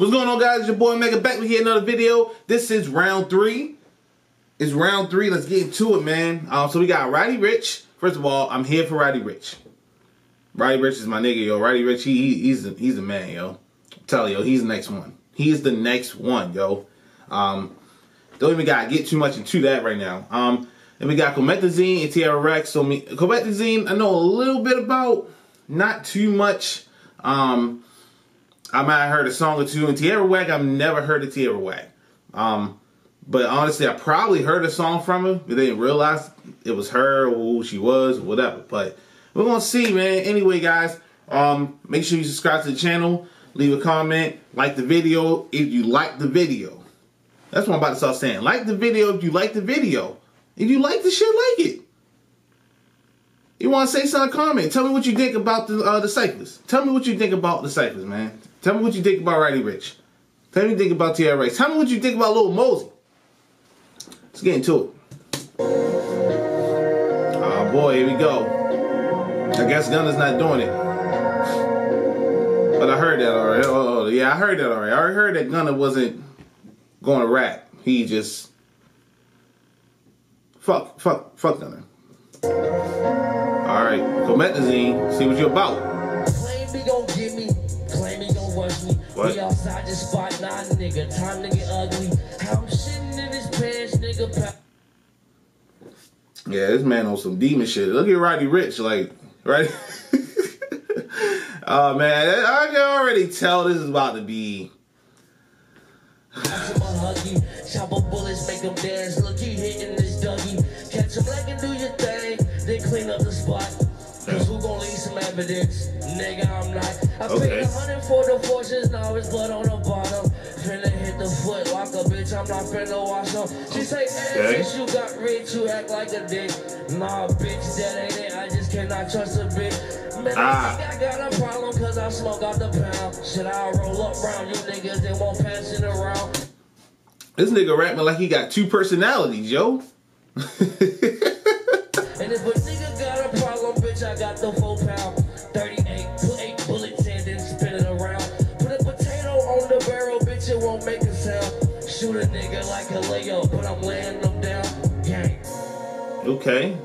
What's going on, guys? It's your boy Mega back with here another video. This is round three. It's round three. Let's get into it, man. Um, so we got Roddy Ricch. First of all, I'm here for Roddy Ricch. Roddy Ricch is my nigga, yo. Roddy Ricch, he, he's the, he's the man, yo. I'm you, he's the next one. He's the next one, yo. Um, don't even gotta get too much into that right now. Um, and we got Comethazine and Whack. So me, Comethazine, I know a little bit about, not too much. Um, I might have heard a song or two. And Tierra Whack, I've never heard of Tierra Whack. Um, but honestly, I probably heard a song from her, but they didn't realize it was her or who she was or whatever. But we're gonna see, man. Anyway, guys, um, make sure you subscribe to the channel, leave a comment, like the video if you like the video. That's what I'm about to start saying. Like the video if you like the video. If you like the shit, like it. You want to say something? Comment. Tell me what you think about the uh, the cyclists. Tell me what you think about the cyclists, man. Tell me what you think about Roddy Ricch. Tell me what you think about TRX. Tell me what you think about Lil Mosey. Let's get into it. Oh boy, here we go. I guess Gunna's not doing it. But I heard that already. Oh, yeah, I heard that already. I already heard that Gunna wasn't going to rap. He just fuck, fuck, fuck Gunna. Comethazine, see what you're about. Claim he gon' me, claim he gon' rush me. What? We outside this spot, nah, nigga. Time to get ugly. How I'm shitting in his pants, nigga. Yeah, this man on some demon shit. Look at Roddy Ricch, like, right? oh man, I can already tell this is about to be. Leave? Nigga, I'm not. I Okay. paid a hundred for the forces, now it's blood on the bottom. Finna hit the foot like a bitch, I'm not finna wash up. She say, Okay. hey, since you got rich, you act like a dick. Nah, bitch, that ain't it. I just cannot trust a bitch. Man, Ah. I think I got a problem cause I smoke out the pound. Should I roll up round you niggas that won't pass it around? This nigga rapping like he got two personalities, yo. And if a nigga got a problem, bitch, I got the full okay,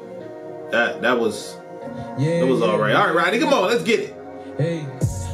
that that was Yeah, that was all right. All right, Roddy, come on, let's get it. Hey,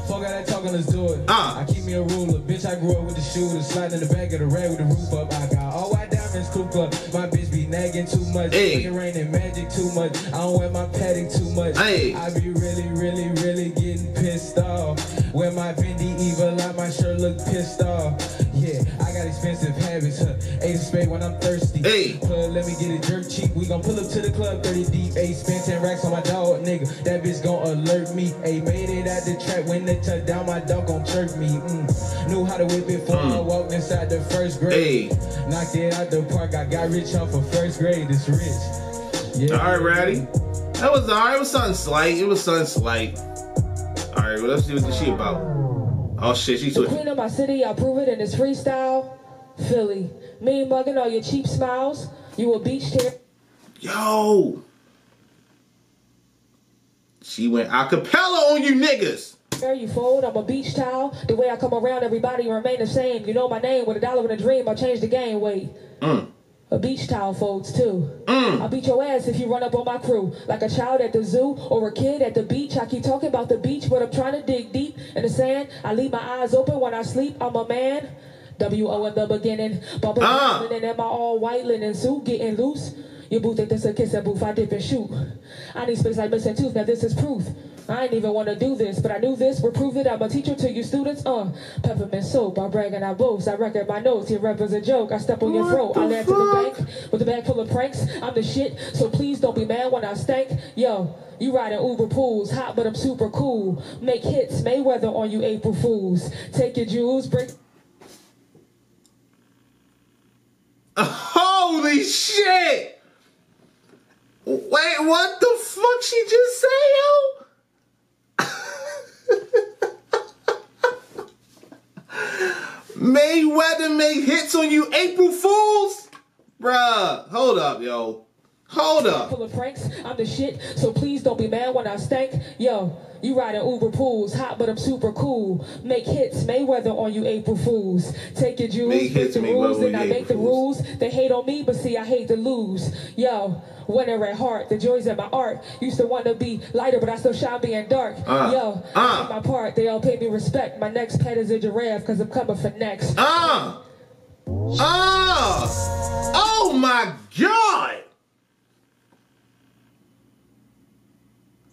fuck all that talking, let's do it. Uh. I keep me a ruler, bitch. I grew up with the shooters, sliding in the back of the rag with the roof up. I got all white diamonds, Ku Klux. My bitch be nagging too much. Hey. It raining magic too much. I don't wear my padding too much. Hey. I be really, really, really getting pissed off. Wear my Fendi evil out, my shirt look pissed off. Yeah, I got expensive habits, huh? Ace of spade when I'm thirsty. Hey. Club, let me get a jerk cheap. We gon' pull up to the club, 30 deep. Ayy, spent 10 racks on my dog, nigga. That bitch gon' alert me. Ayy, made it out the trap when the touchdown, my dog gon' chirp me. Mm. Knew how to whip it before I walked inside the first grade. Hey. Knocked it out the park, I got rich off of first grade. It's rich. Yeah. All right, Roddy. That was all right. It was something slight. It was something slight. All right, well, let's see what the shit about. Oh shit, she The queen of my city, I prove it in this freestyle. Philly. Me mugging all your cheap smiles. You a beach tear. Yo. She went acapella on you niggas. There you fold, I'm a beach towel. The way I come around, everybody remain the same. You know my name, with a dollar and a dream, I change the game. Wait. Mm. A beach towel folds too. I'll beat your ass if you run up on my crew. Like a child at the zoo or a kid at the beach. I keep talking about the beach, but I'm trying to dig deep in the sand. I leave my eyes open when I sleep. I'm a man. W-O in the beginning. Ah. uh. and in my all white linen suit getting loose. Your boo think this a kiss and booth, I dip and shoot. I need space like missing tooth, now this is proof. I ain't even wanna do this, but I knew this would prove it. I'm a teacher to you students, uh. Peppermint soap, I brag and I boast. I record my notes, your rep is a joke. I step on your throat, I land to the bank with a bag full of pranks. I'm the shit, so please don't be mad when I stank. Yo, you riding Uber pools, hot but I'm super cool. Make hits, Mayweather on you April Fools. Take your jewels, break Holy shit! Wait, what the fuck she just say, yo? Mayweather made hits on you April Fools? Bruh, hold up, yo. Hold up. full of pranks. I'm the shit, so please don't be mad when I stank. Yo, You riding Uber pools, hot but I'm super cool. Make hits, Mayweather on you April Fools. Take your jewels, Make hits, the rules, then I make the rules. They hate on me, but see I hate to lose. Yo, winner at heart, the joys of my art. Used to want to be lighter, but I still shine being dark. Uh, Yo, uh. My part, they all pay me respect. My next pet is a giraffe, cause I'm coming for next. Ah! Ah! Oh my god!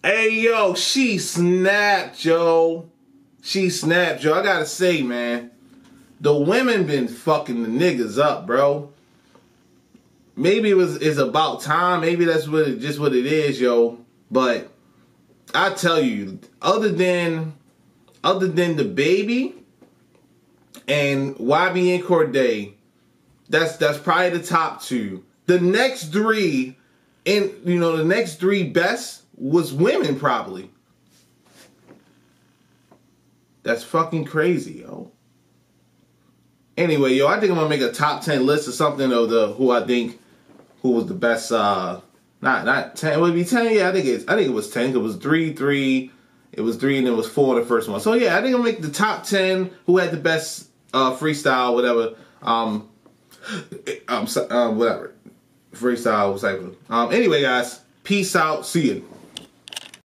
Hey yo, she snapped, yo. She snapped, yo. I gotta say, man, the women been fucking the niggas up, bro. Maybe it was it's about time. Maybe that's what it, just what it is, yo. But I tell you, other than other than DaBaby and YBN Cordae, that's that's probably the top two. The next three, and you know, the next three best was women probably. That's fucking crazy, yo. Anyway, yo, I think I'm gonna make a top ten list or something of the who I think who was the best. uh Not not ten. Would it be ten? Yeah, I think it's. I think it was ten. It was three, three. It was three, and it was four in the first one. So yeah, I think I'll make the top ten who had the best uh freestyle, whatever. Um, um whatever freestyle, whatever. Um, anyway, guys, peace out. See you.